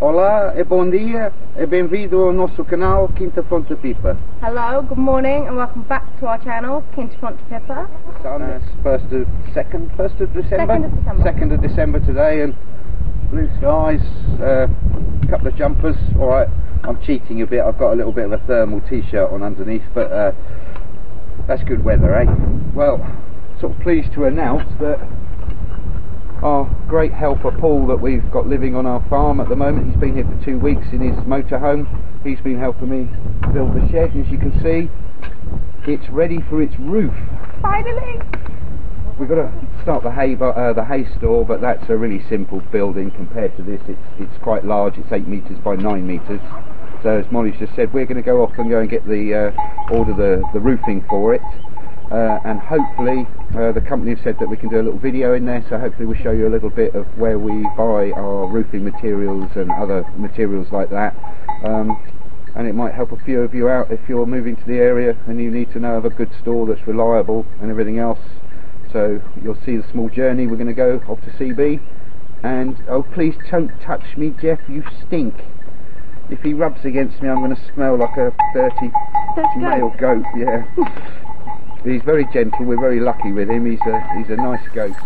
Olá bom dia bem-vindo ao nosso canal Quinta Fonte Pipa. Hello, good morning, and welcome back to our channel, Kinterfront Pippa. Sun is first of second, first of December. Second of December. Second of December today, and blue skies. A couple of jumpers. All right, I'm cheating a bit. I've got a little bit of a thermal T-shirt on underneath, but uh, that's good weather, eh? Well, sort of pleased to announce that our great helper Paul that we've got living on our farm at the moment, he's been here for two weeks in his motorhome. He's been helping me build the shed, as you can see. It's ready for its roof. Finally! We've got to start the hay, uh, the hay store, but that's a really simple building compared to this. It's it's quite large. It's eight meters by nine meters. So as Molly's just said, we're going to go off and go and get the uh, order the the roofing for it, uh, and hopefully uh, the company have said that we can do a little video in there. So hopefully we'll show you a little bit of where we buy our roofing materials and other materials like that. Um, and it might help a few of you out if you're moving to the area and you need to know of a good store that's reliable and everything else. So you'll see the small journey. We're going to go off to CB. And oh, please don't touch me, Jeff. You stink. If he rubs against me, I'm going to smell like a Dirty male goat. Yeah. he's very gentle. We're very lucky with him. He's a he's a nice goat.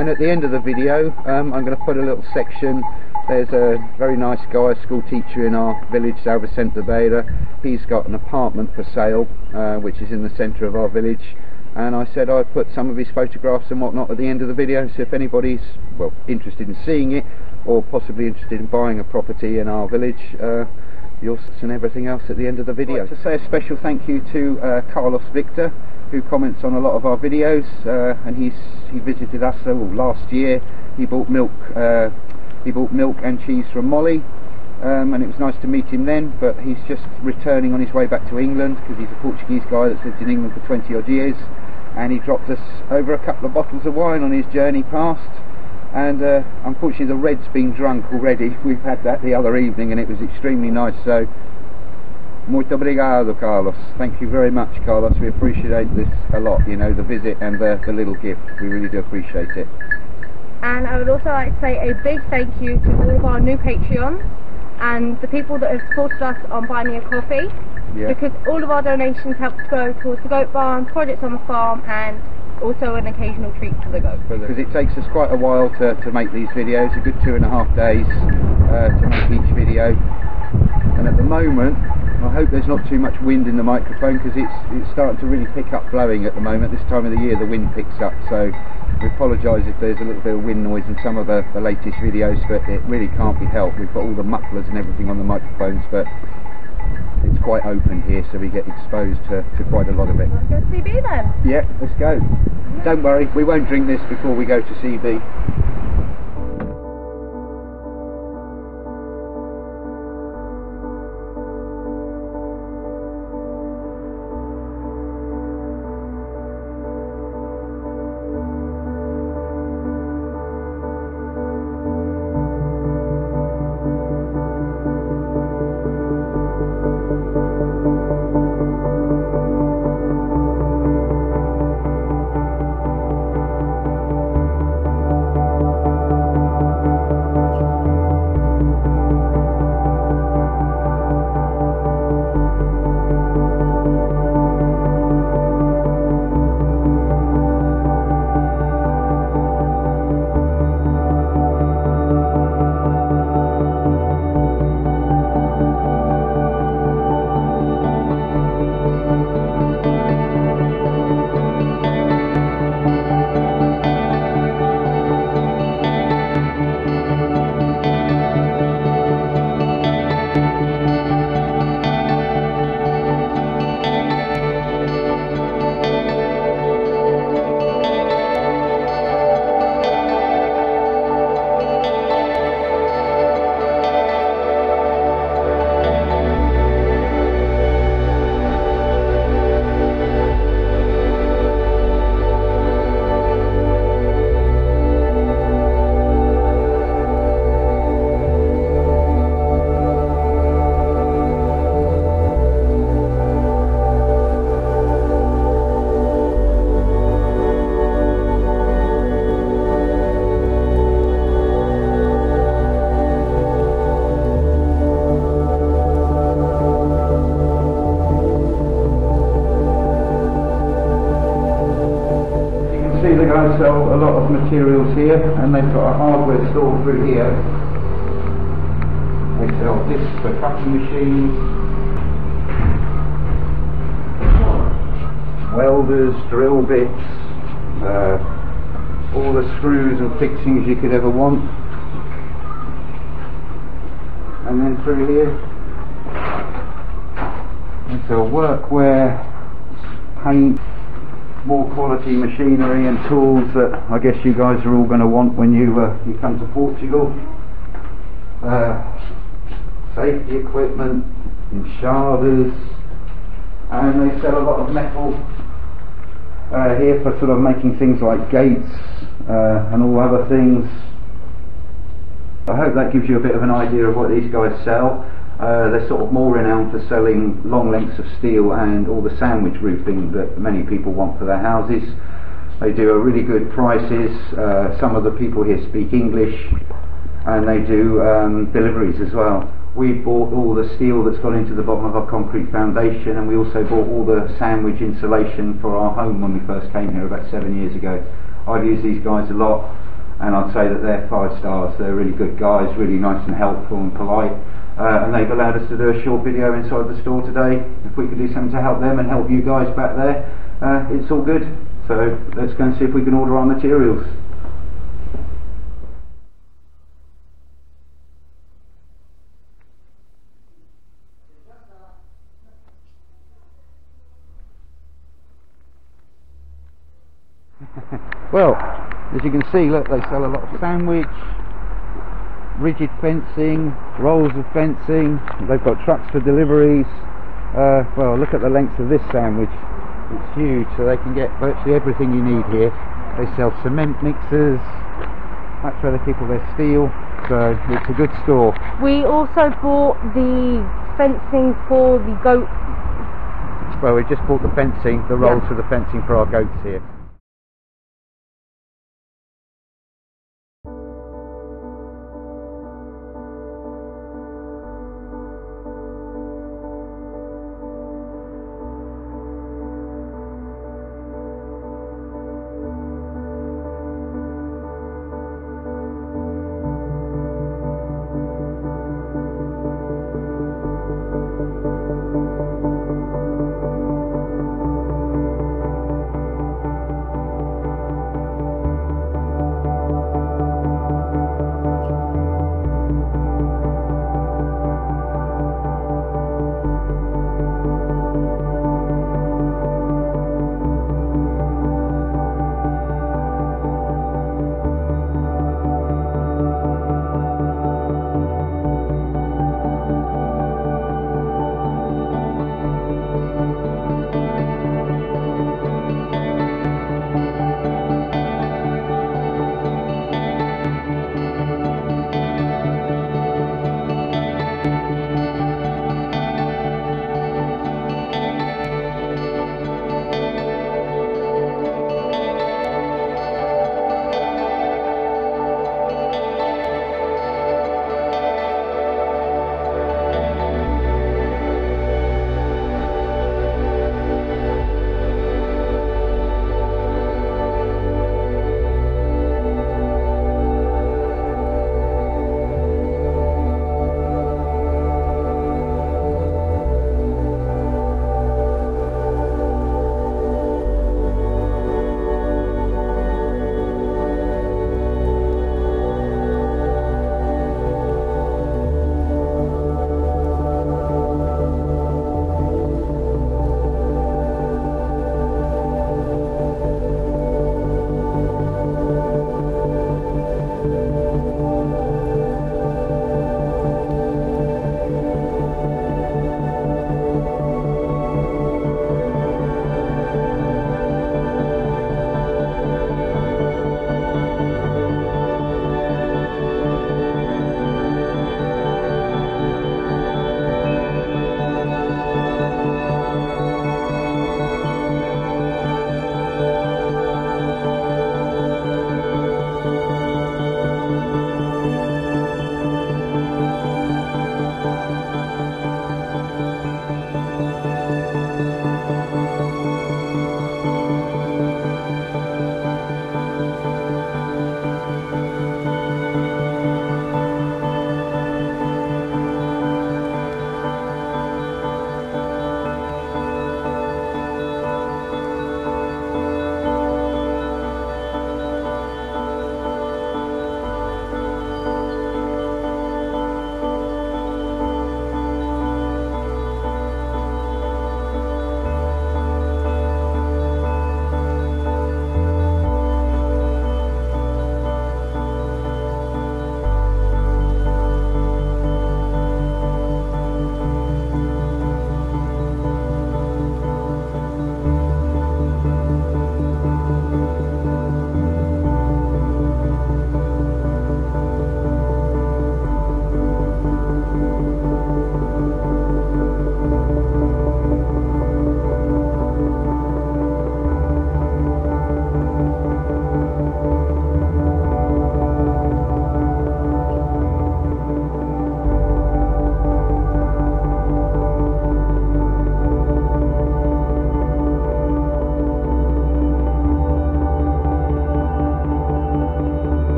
and at the end of the video um, I'm going to put a little section. There's a very nice guy, a school teacher in our village, São Vicente Beira he's got an apartment for sale uh, which is in the centre of our village. And I said I'd put some of his photographs and whatnot at the end of the video so if anybody's well interested in seeing it or possibly interested in buying a property in our village uh, you'll see and everything else at the end of the video. to say a special thank you to uh, Carlos Victor who comments on a lot of our videos uh, and he's he visited us uh, last year. He bought milk uh, he bought milk and cheese from Molly um, and it was nice to meet him then but he's just returning on his way back to England because he's a Portuguese guy that's lived in England for 20 odd years and he dropped us over a couple of bottles of wine on his journey past and uh, unfortunately the red's been drunk already. We've had that the other evening and it was extremely nice so muito obrigado Carlos. Thank you very much Carlos. We appreciate this a lot you know the visit and the, the little gift. We really do appreciate it. And I would also like to say a big thank you to all of our new Patreons and the people that have supported us on Buy Me a Coffee yeah. because all of our donations help to go towards the goat barn, projects on the farm and also an occasional treat for the goats. because it takes us quite a while to, to make these videos, a good two and a half days uh, to make each video. And at the moment, I hope there's not too much wind in the microphone because it's it's starting to really pick up blowing at the moment. This time of the year, the wind picks up, so we apologise if there's a little bit of wind noise in some of the, the latest videos, but it really can't be helped. We've got all the mufflers and everything on the microphones, but it's quite open here, so we get exposed to, to quite a lot of it. Let's go to CB then. Yeah, let's go. Don't worry, we won't drink this before we go to CB. Materials here, and they've got a hardware store through here. They sell discs for cutting machines, welders, drill bits, uh, all the screws and fixings you could ever want. And then through here, they sell workwear, paint, more quality machinery and tools that I guess you guys are all going to want when you uh, you come to Portugal. Uh, safety equipment, enxadas, and they sell a lot of metal uh, here for sort of making things like gates uh, and all other things. I hope that gives you a bit of an idea of what these guys sell. Uh, they're sort of more renowned for selling long lengths of steel and all the sandwich roofing that many people want for their houses. They do a really good prices. Uh, some of the people here speak English and they do um, deliveries as well. We bought all the steel that's gone into the bottom of our concrete foundation and we also bought all the sandwich insulation for our home when we first came here about seven years ago. I've used these guys a lot and I'd say that they're five stars. They're really good guys, really nice and helpful and polite. Uh, and they've allowed us to do a short video inside the store today. If we could do something to help them and help you guys back there, uh, it's all good. So let's go and see if we can order our materials. well, as you can see, look, they sell a lot of sandwich, rigid fencing, rolls of fencing, they've got trucks for deliveries. Uh, well, look at the length of this sandwich, it's huge, so they can get virtually everything you need here. They sell cement mixers, that's where they keep all their steel, so it's a good store. We also bought the fencing for the goat. Well, we just bought the fencing, the rolls Yeah. for the fencing for our goats here.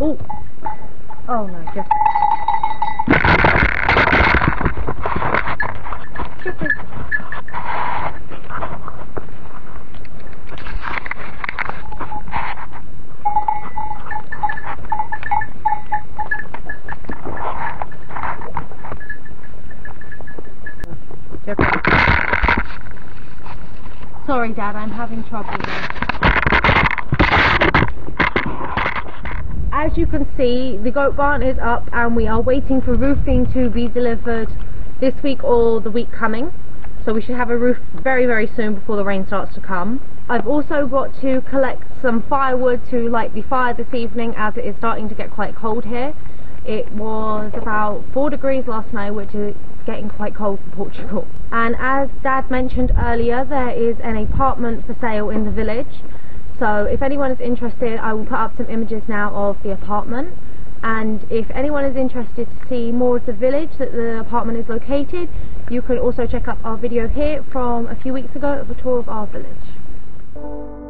Oh! Oh no, just. Jeffrey. Sorry, Dad, I'm having trouble there. As you can see, the goat barn is up and we are waiting for roofing to be delivered this week or the week coming. So we should have a roof very, very soon before the rain starts to come. I've also got to collect some firewood to light the fire this evening as it is starting to get quite cold here. It was about 4 degrees last night, which is getting quite cold for Portugal. And as Dad mentioned earlier, there is an apartment for sale in the village. So if anyone is interested, I will put up some images now of the apartment. And if anyone is interested to see more of the village that the apartment is located, you can also check out our video here from a few weeks ago of a tour of our village.